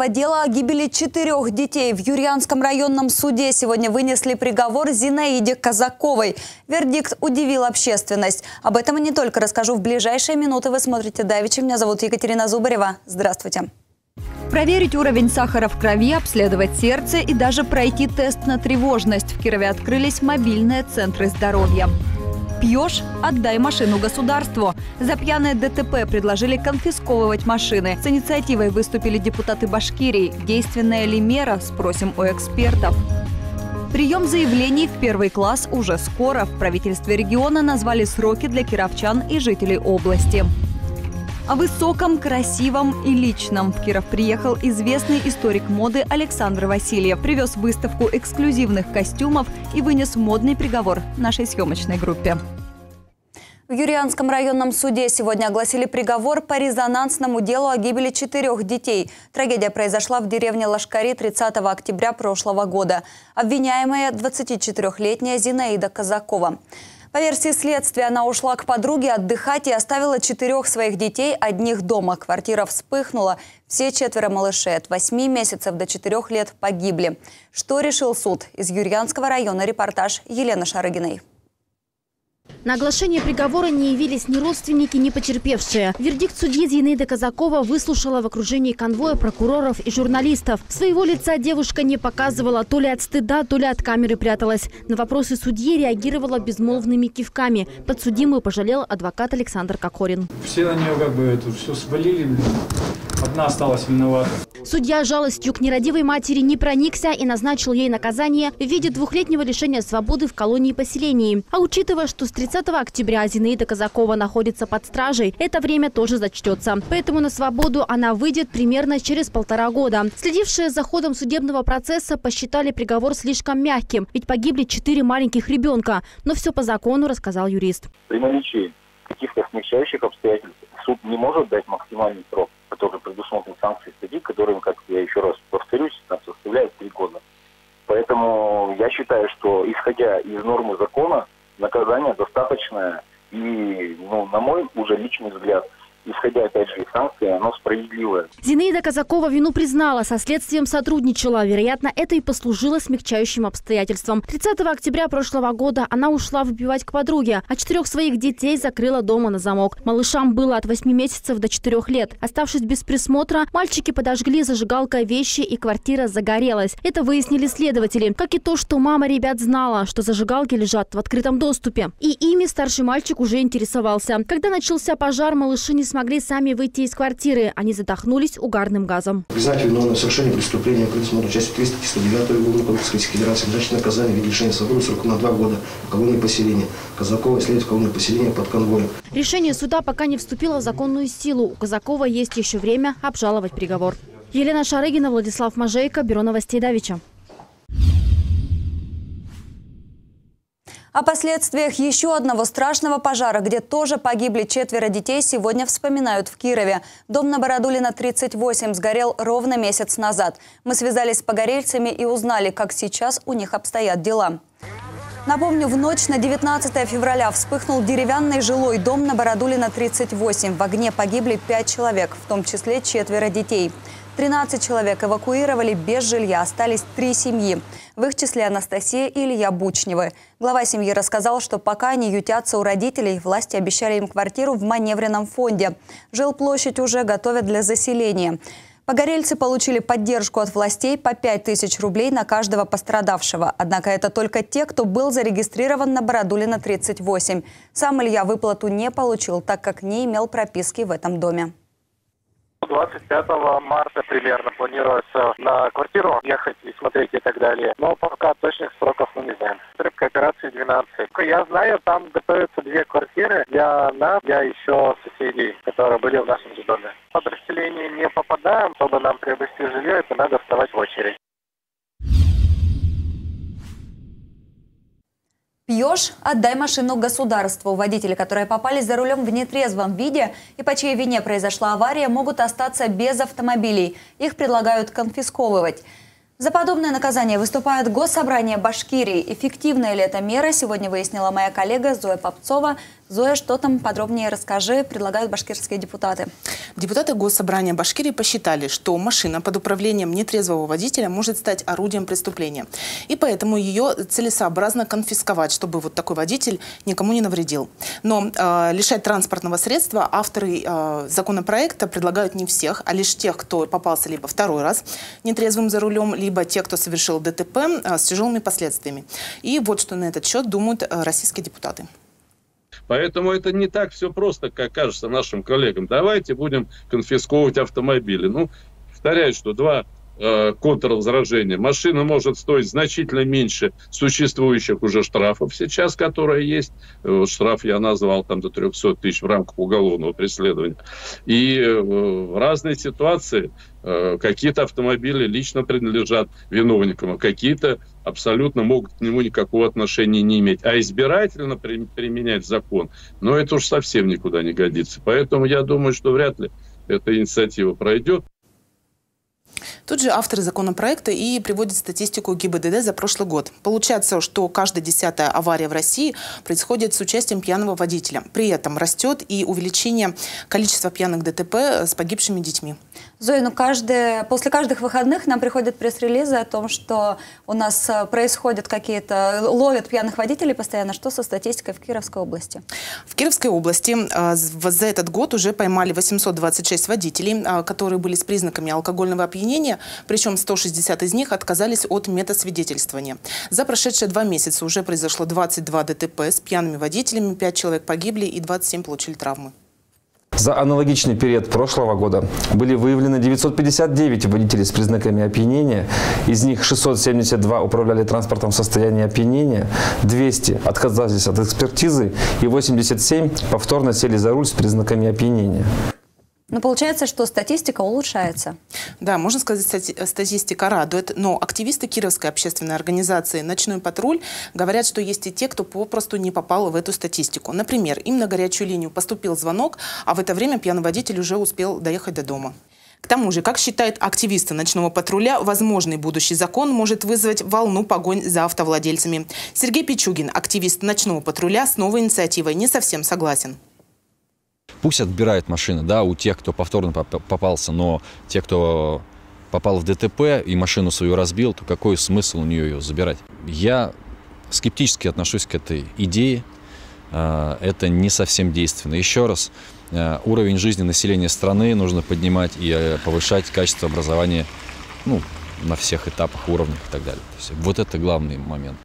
Уголовного дела о гибели четырех детей в Юрьянском районном суде сегодня вынесли приговор Зинаиде Казаковой. Вердикт удивил общественность. Об этом и не только расскажу в ближайшие минуты. Вы смотрите «Давичи». Меня зовут Екатерина Зубарева. Здравствуйте. Проверить уровень сахара в крови, обследовать сердце и даже пройти тест на тревожность. В Кирове открылись мобильные центры здоровья. Пьешь – отдай машину государству. За пьяное ДТП предложили конфисковывать машины. С инициативой выступили депутаты Башкирии. Действенная ли мера? Спросим у экспертов. Прием заявлений в первый класс уже скоро. В правительстве региона назвали сроки для кировчан и жителей области. О высоком, красивом и личном в Киров приехал известный историк моды Александр Васильев. Привез выставку эксклюзивных костюмов и вынес модный приговор нашей съемочной группе. В Юрианском районном суде сегодня огласили приговор по резонансному делу о гибели четырех детей. Трагедия произошла в деревне Лашкари 30 октября прошлого года. Обвиняемая 24-летняя Зинаида Казакова. По версии следствия, она ушла к подруге отдыхать и оставила четырех своих детей одних дома. Квартира вспыхнула. Все четверо малышей от 8 месяцев до 4 лет погибли. Что решил суд? Из Юрьянского района репортаж Елены Шарыгиной. На оглашение приговора не явились ни родственники, ни потерпевшие. Вердикт судьи Зинаида Казакова выслушала в окружении конвоя прокуроров и журналистов. Своего лица девушка не показывала, то ли от стыда, то ли от камеры пряталась. На вопросы судьи реагировала безмолвными кивками. Подсудимую пожалел адвокат Александр Кокорин. Все на нее как бы это все свалили, одна осталась виновата. Судья жалостью к нерадивой матери не проникся и назначил ей наказание в виде двухлетнего лишения свободы в колонии поселений. А учитывая, что с 30 октября Зинаида Казакова находится под стражей, это время тоже зачтется. Поэтому на свободу она выйдет примерно через полтора года. Следившие за ходом судебного процесса посчитали приговор слишком мягким, ведь погибли четыре маленьких ребенка. Но все по закону, рассказал юрист. При наличии каких-то смягчающих обстоятельств суд не может дать максимальный срок который предусмотрен санкции статьи, которые, как я еще раз повторюсь, составляют три года. Поэтому я считаю, что исходя из нормы закона, наказание достаточное. И, ну, на мой уже личный взгляд, исходя, опять же, из санкций, оно справедливое. Зинаида Казакова вину признала, со следствием сотрудничала. Вероятно, это и послужило смягчающим обстоятельством. 30 октября прошлого года она ушла выпивать к подруге, а четырех своих детей закрыла дома на замок. Малышам было от 8 месяцев до 4 лет. Оставшись без присмотра, мальчики подожгли зажигалкой вещи и квартира загорелась. Это выяснили следователи. Как и то, что мама ребят знала, что зажигалки лежат в открытом доступе. И ими старший мальчик уже интересовался. Когда начался пожар, малыши не смогли сами выйти из квартиры. Они задохнулись угарным газом. Признать виновным в совершении преступления предусмотрено частью 309 Уголовного кодекса Российской Федерации назначить наказание в виде лишения свободы сроком на два года в колонии поселения. Казакова следует в колонии поселения под конвоем. Решение суда пока не вступило в законную силу. У Казакова есть еще время обжаловать приговор. Елена Шарыгина, Владислав Мажейко, Бюро новостей Давича. О последствиях еще одного страшного пожара, где тоже погибли четверо детей, сегодня вспоминают в Кирове. Дом на Бородулина 38 сгорел ровно месяц назад. Мы связались с погорельцами и узнали, как сейчас у них обстоят дела. Напомню, в ночь на 19 февраля вспыхнул деревянный жилой дом на Бородулина 38. В огне погибли пять человек, в том числе четверо детей. 13 человек эвакуировали без жилья, остались три семьи. В их числе Анастасия и Илья Бучневы. Глава семьи рассказал, что пока они ютятся у родителей, власти обещали им квартиру в маневренном фонде. Жилплощадь уже готовят для заселения. Погорельцы получили поддержку от властей по 5 тысяч рублей на каждого пострадавшего. Однако это только те, кто был зарегистрирован на Бородулина 38. Сам Илья выплату не получил, так как не имел прописки в этом доме. 25 марта примерно планируется на квартиру ехать и смотреть и так далее. Но пока точных сроков мы не знаем. Срок операции 12. Я знаю, там готовятся две квартиры для нас, для еще соседей, которые были в нашем же. Под расселение не попадаем, чтобы нам приобрести жилье, это надо вставать в очередь. Пьешь – отдай машину государству. Водители, которые попались за рулем в нетрезвом виде и по чьей вине произошла авария, могут остаться без автомобилей. Их предлагают конфисковывать. За подобное наказание выступает Госсобрание Башкирии. Эффективная ли эта мера, сегодня выяснила моя коллега Зоя Попцова. Зоя, что там подробнее расскажи, предлагают башкирские депутаты. Депутаты Госсобрания Башкирии посчитали, что машина под управлением нетрезвого водителя может стать орудием преступления. И поэтому ее целесообразно конфисковать, чтобы вот такой водитель никому не навредил. Но э, лишать транспортного средства авторы э, законопроекта предлагают не всех, а лишь тех, кто попался либо второй раз нетрезвым за рулем, либо те, кто совершил ДТП э, с тяжелыми последствиями. И вот что на этот счет думают э, российские депутаты. Поэтому это не так все просто, как кажется нашим коллегам. Давайте будем конфисковывать автомобили. Ну, повторяю, что два э. Машина может стоить значительно меньше существующих уже штрафов сейчас, которые есть. Вот штраф я назвал там до 300 тысяч в рамках уголовного преследования. И э, в разные ситуации э, какие-то автомобили лично принадлежат виновникам, а какие-то абсолютно могут к нему никакого отношения не иметь. А избирательно при, применять закон, но это уж совсем никуда не годится. Поэтому я думаю, что вряд ли эта инициатива пройдет. Тут же авторы законопроекта и приводят статистику ГИБДД за прошлый год. Получается, что каждая десятая авария в России происходит с участием пьяного водителя. При этом растет и увеличение количества пьяных ДТП с погибшими детьми. Зоя, ну каждый, после каждых выходных нам приходят пресс-релизы о том, что у нас э, происходят какие-то, ловят пьяных водителей постоянно. Что со статистикой в Кировской области? В Кировской области э, за этот год уже поймали 826 водителей, э, которые были с признаками алкогольного опьянения, причем 160 из них отказались от метасвидетельствования. За прошедшие два месяца уже произошло 22 ДТП с пьяными водителями, 5 человек погибли и 27 получили травмы. За аналогичный период прошлого года были выявлены 959 водителей с признаками опьянения. Из них 672 управляли транспортом в состоянии опьянения, 200 отказались от экспертизы и 87 повторно сели за руль с признаками опьянения. Но получается, что статистика улучшается. Да, можно сказать, стати статистика радует. Но активисты Кировской общественной организации «Ночной патруль» говорят, что есть и те, кто попросту не попал в эту статистику. Например, им на горячую линию поступил звонок, а в это время пьяный водитель уже успел доехать до дома. К тому же, как считают активисты ночного патруля, возможный будущий закон может вызвать волну погонь за автовладельцами. Сергей Пичугин, активист ночного патруля, с новой инициативой не совсем согласен. Пусть отбирают машины, да, у тех, кто повторно попался, но те, кто попал в ДТП и машину свою разбил, то какой смысл у нее ее забирать? Я скептически отношусь к этой идее. А, это не совсем действенно. Еще раз, а, уровень жизни населения страны нужно поднимать и э, повышать качество образования ну, на всех этапах, уровнях и так далее. вот это главный момент.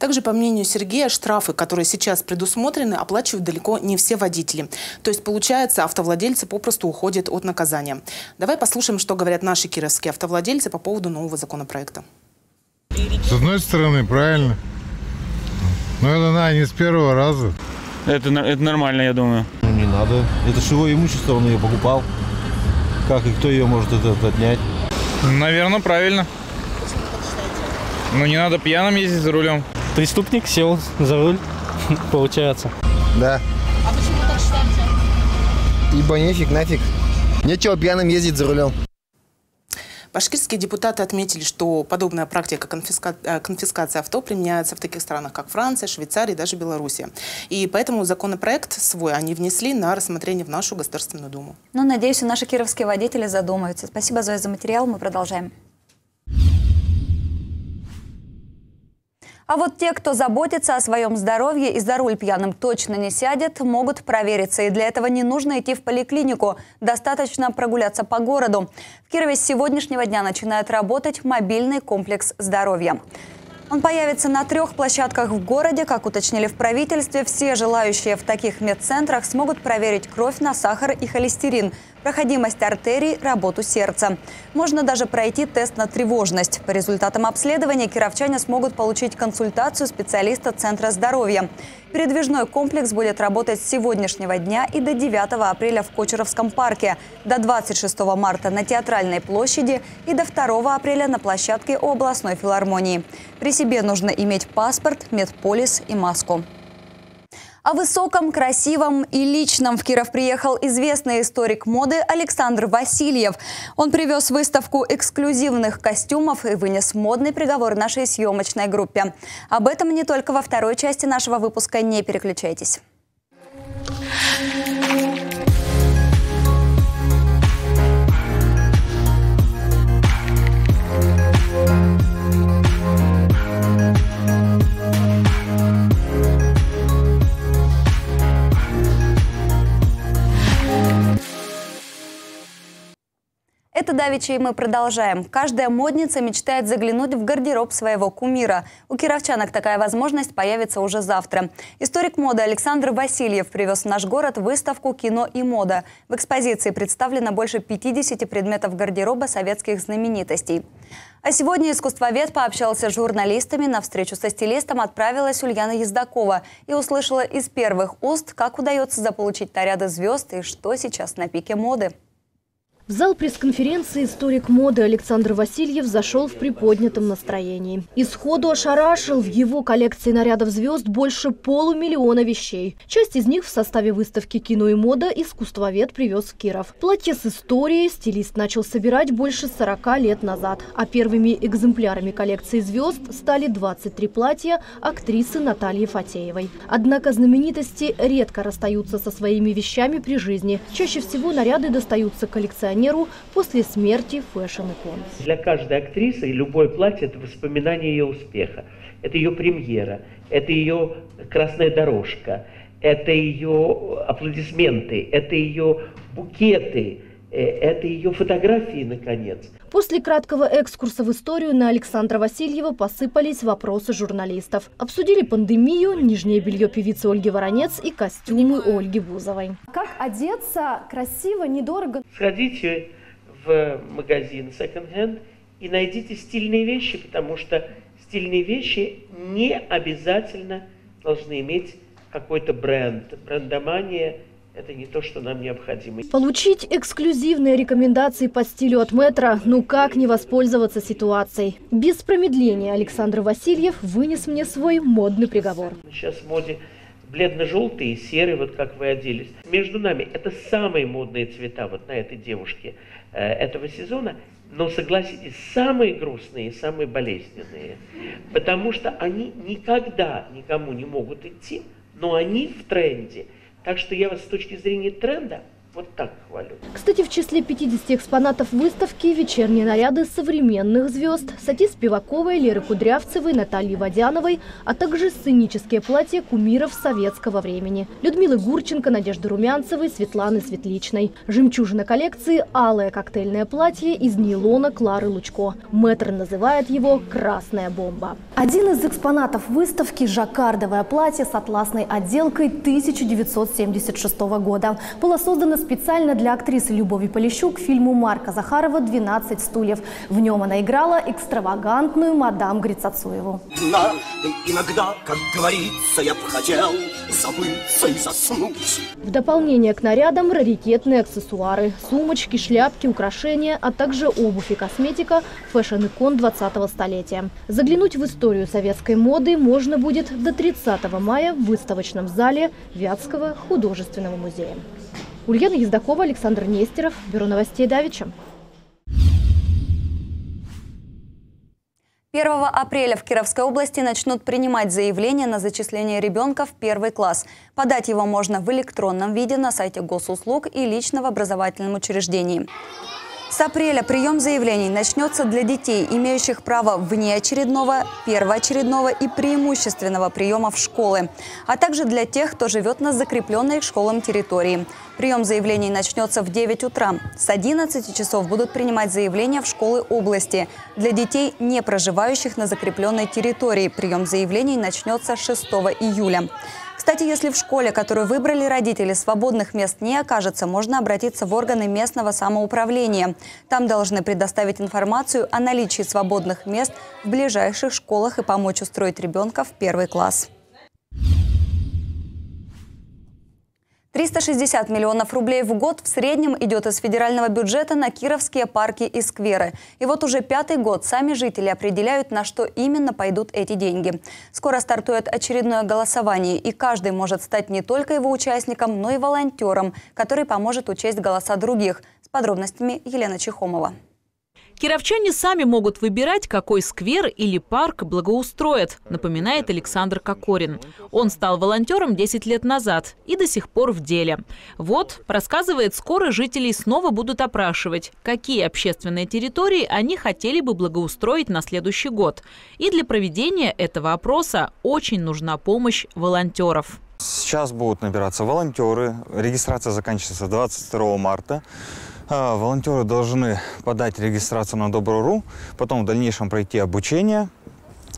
Также, по мнению Сергея, штрафы, которые сейчас предусмотрены, оплачивают далеко не все водители. То есть, получается, автовладельцы попросту уходят от наказания. Давай послушаем, что говорят наши кировские автовладельцы по поводу нового законопроекта. С одной стороны, правильно. Но это на, не с первого раза. Это, это нормально, я думаю. Ну, не надо. Это же его имущество, он ее покупал. Как и кто ее может это, это отнять? Наверное, правильно. Ну, не надо пьяным ездить за рулем преступник сел за руль, получается. Да. А почему так считаете? Ибо нефиг, нафиг. Нечего пьяным ездить за рулем. Башкирские депутаты отметили, что подобная практика конфиска... Э, конфискации авто применяется в таких странах, как Франция, Швейцария и даже Белоруссия. И поэтому законопроект свой они внесли на рассмотрение в нашу Государственную Думу. Ну, надеюсь, наши кировские водители задумаются. Спасибо, Зоя, за материал. Мы продолжаем. А вот те, кто заботится о своем здоровье и за руль пьяным точно не сядет, могут провериться. И для этого не нужно идти в поликлинику. Достаточно прогуляться по городу. В Кирове с сегодняшнего дня начинает работать мобильный комплекс здоровья. Он появится на трех площадках в городе. Как уточнили в правительстве, все желающие в таких медцентрах смогут проверить кровь на сахар и холестерин – проходимость артерий, работу сердца. Можно даже пройти тест на тревожность. По результатам обследования кировчане смогут получить консультацию специалиста Центра здоровья. Передвижной комплекс будет работать с сегодняшнего дня и до 9 апреля в Кочеровском парке, до 26 марта на Театральной площади и до 2 апреля на площадке у областной филармонии. Себе нужно иметь паспорт, медполис и маску. О высоком, красивом и личном в Киров приехал известный историк моды Александр Васильев. Он привез выставку эксклюзивных костюмов и вынес модный приговор нашей съемочной группе. Об этом не только во второй части нашего выпуска. Не переключайтесь. Это Давича, и мы продолжаем. Каждая модница мечтает заглянуть в гардероб своего кумира. У кировчанок такая возможность появится уже завтра. Историк моды Александр Васильев привез в наш город выставку «Кино и мода». В экспозиции представлено больше 50 предметов гардероба советских знаменитостей. А сегодня искусствовед пообщался с журналистами. На встречу со стилистом отправилась Ульяна Ездакова и услышала из первых уст, как удается заполучить наряды звезд и что сейчас на пике моды. В зал пресс-конференции историк моды Александр Васильев зашел в приподнятом настроении. И сходу ошарашил в его коллекции нарядов звезд больше полумиллиона вещей. Часть из них в составе выставки «Кино и мода» искусствовед привез в Киров. Платье с историей стилист начал собирать больше 40 лет назад. А первыми экземплярами коллекции звезд стали 23 платья актрисы Натальи Фатеевой. Однако знаменитости редко расстаются со своими вещами при жизни. Чаще всего наряды достаются коллекционерам коллекционеру после смерти фэшн-икон. Для каждой актрисы любое платье – это воспоминание ее успеха. Это ее премьера, это ее красная дорожка, это ее аплодисменты, это ее букеты, это ее фотографии, наконец. После краткого экскурса в историю на Александра Васильева посыпались вопросы журналистов. Обсудили пандемию, нижнее белье певицы Ольги Воронец и костюмы Ольги Бузовой. Как одеться красиво, недорого? Сходите в магазин Second Hand и найдите стильные вещи, потому что стильные вещи не обязательно должны иметь какой-то бренд. Брендомания – это не то, что нам необходимо. Получить эксклюзивные рекомендации по стилю от метра, ну как не воспользоваться ситуацией? Без промедления Александр Васильев вынес мне свой модный приговор. Сейчас в моде бледно-желтый и серый, вот как вы оделись. Между нами это самые модные цвета вот на этой девушке э, этого сезона. Но согласитесь, самые грустные и самые болезненные. Потому что они никогда никому не могут идти, но они в тренде – так что я вас с точки зрения тренда вот так хвалю. Кстати, в числе 50 экспонатов выставки вечерние наряды современных звезд. Сати Спиваковой, Леры Кудрявцевой, Натальи Водяновой, а также сценические платья кумиров советского времени. Людмилы Гурченко, Надежды Румянцевой, Светланы Светличной. Жемчужина коллекции – алое коктейльное платье из нейлона Клары Лучко. Мэтр называет его «красная бомба». Один из экспонатов выставки – жаккардовое платье с атласной отделкой 1976 года. Было создано специально для актрисы Любови Полищук к фильму Марка Захарова «12 стульев». В нем она играла экстравагантную мадам Грицацуеву. иногда, как говорится, я бы хотел забыться и заснуть. В дополнение к нарядам раритетные аксессуары, сумочки, шляпки, украшения, а также обувь и косметика фэшн-икон 20-го столетия. Заглянуть в историю советской моды можно будет до 30 мая в выставочном зале Вятского художественного музея. Ульяна Ездакова, Александр Нестеров, Бюро новостей Давича. 1 апреля в Кировской области начнут принимать заявление на зачисление ребенка в первый класс. Подать его можно в электронном виде на сайте госуслуг и лично в образовательном учреждении. С апреля прием заявлений начнется для детей, имеющих право внеочередного, первоочередного и преимущественного приема в школы, а также для тех, кто живет на закрепленной школам территории. Прием заявлений начнется в 9 утра. С 11 часов будут принимать заявления в школы области. Для детей, не проживающих на закрепленной территории, прием заявлений начнется 6 июля. Кстати, если в школе, которую выбрали родители, свободных мест не окажется, можно обратиться в органы местного самоуправления. Там должны предоставить информацию о наличии свободных мест в ближайших школах и помочь устроить ребенка в первый класс. 360 миллионов рублей в год в среднем идет из федерального бюджета на кировские парки и скверы. И вот уже пятый год сами жители определяют, на что именно пойдут эти деньги. Скоро стартует очередное голосование, и каждый может стать не только его участником, но и волонтером, который поможет учесть голоса других. С подробностями Елена Чехомова. Кировчане сами могут выбирать, какой сквер или парк благоустроят, напоминает Александр Кокорин. Он стал волонтером 10 лет назад и до сих пор в деле. Вот, рассказывает, скоро жителей снова будут опрашивать, какие общественные территории они хотели бы благоустроить на следующий год. И для проведения этого опроса очень нужна помощь волонтеров. Сейчас будут набираться волонтеры. Регистрация заканчивается 22 марта. А, Волонтеры должны подать регистрацию на Добру.ру, потом в дальнейшем пройти обучение.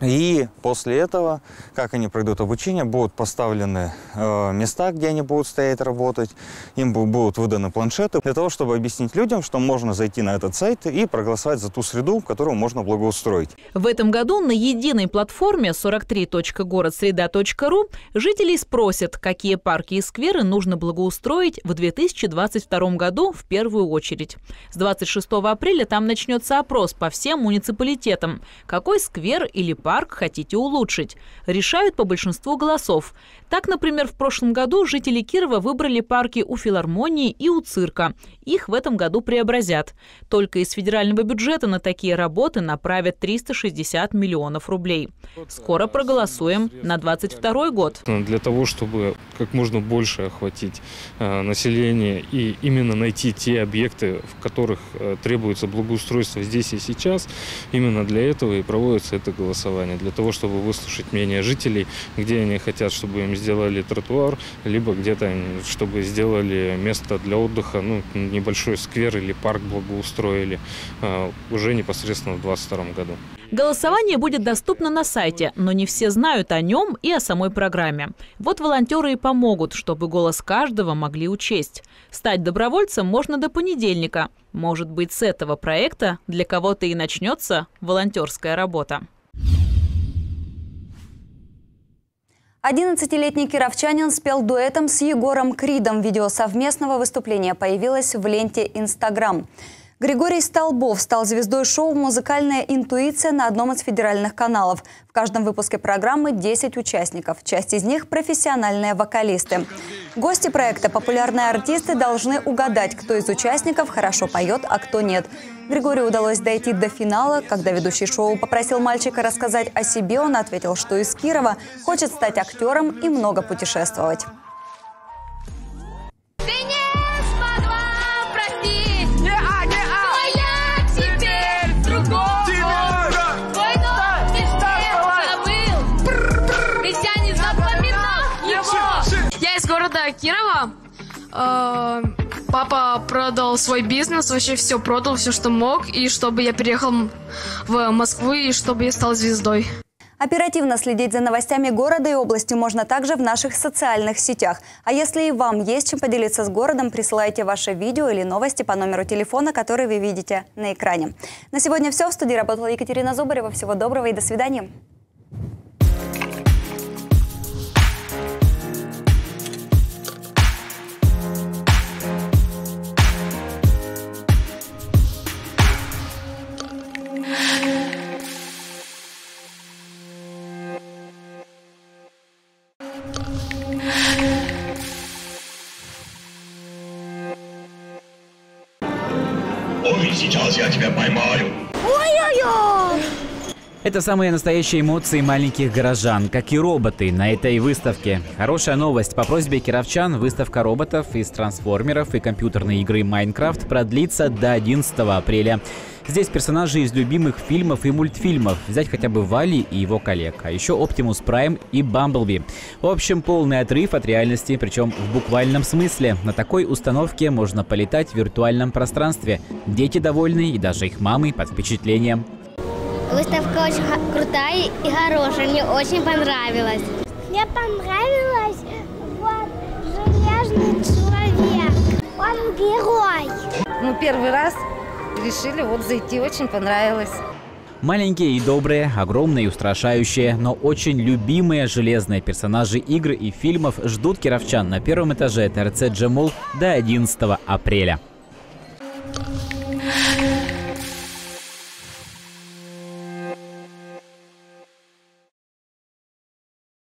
И после этого, как они пройдут обучение, будут поставлены э, места, где они будут стоять работать, им бу- будут выданы планшеты для того, чтобы объяснить людям, что можно зайти на этот сайт и проголосовать за ту среду, которую можно благоустроить. В этом году на единой платформе 43.городсреда.ру жителей спросят, какие парки и скверы нужно благоустроить в 2022 году в первую очередь. С 26 апреля там начнется опрос по всем муниципалитетам. Какой сквер или парк хотите улучшить? Решают по большинству голосов. Так, например, в прошлом году жители Кирова выбрали парки у филармонии и у цирка. Их в этом году преобразят. Только из федерального бюджета на такие работы направят 360 миллионов рублей. Скоро проголосуем на 22 год. Для того, чтобы как можно больше охватить э, население и именно найти те объекты, в которых э, требуется благоустройство здесь и сейчас, именно для этого и проводится это голосование. Для того, чтобы выслушать мнение жителей, где они хотят, чтобы им сделали тротуар, либо где-то, чтобы сделали место для отдыха, ну, небольшой сквер или парк благоустроили э, уже непосредственно в 2022 году. Голосование будет доступно на сайте, но не все знают о нем и о самой программе. Вот волонтеры и помогут, чтобы голос каждого могли учесть. Стать добровольцем можно до понедельника. Может быть, с этого проекта для кого-то и начнется волонтерская работа. 11-летний кировчанин спел дуэтом с Егором Кридом. Видео совместного выступления появилось в ленте Инстаграм. Григорий Столбов стал звездой шоу «Музыкальная интуиция» на одном из федеральных каналов. В каждом выпуске программы 10 участников. Часть из них – профессиональные вокалисты. Гости проекта, популярные артисты, должны угадать, кто из участников хорошо поет, а кто нет. Григорию удалось дойти до финала. Когда ведущий шоу попросил мальчика рассказать о себе, он ответил, что из Кирова хочет стать актером и много путешествовать. Кирова. Э, Папа продал свой бизнес, вообще все продал, все, что мог, и чтобы я переехал в Москву, и чтобы я стал звездой. Оперативно следить за новостями города и области можно также в наших социальных сетях. А если и вам есть чем поделиться с городом, присылайте ваше видео или новости по номеру телефона, который вы видите на экране. На сегодня все. В студии работала Екатерина Зубарева. Всего доброго и до свидания. Ой, сейчас я тебя поймаю. Ой-ой-ой. Это самые настоящие эмоции маленьких горожан, как и роботы на этой выставке. Хорошая новость. По просьбе кировчан выставка роботов из трансформеров и компьютерной игры Майнкрафт продлится до 11 апреля. Здесь персонажи из любимых фильмов и мультфильмов. Взять хотя бы Вали и его коллег. А еще Оптимус Прайм и Бамблби. В общем, полный отрыв от реальности, причем в буквальном смысле. На такой установке можно полетать в виртуальном пространстве. Дети довольны и даже их мамы под впечатлением. Выставка очень крутая и хорошая. Мне очень понравилось. Мне понравилось вот железный человек. Он герой. Ну, первый раз решили вот зайти, очень понравилось. Маленькие и добрые, огромные и устрашающие, но очень любимые железные персонажи игр и фильмов ждут кировчан на первом этаже ТРЦ Джемол до 11 апреля.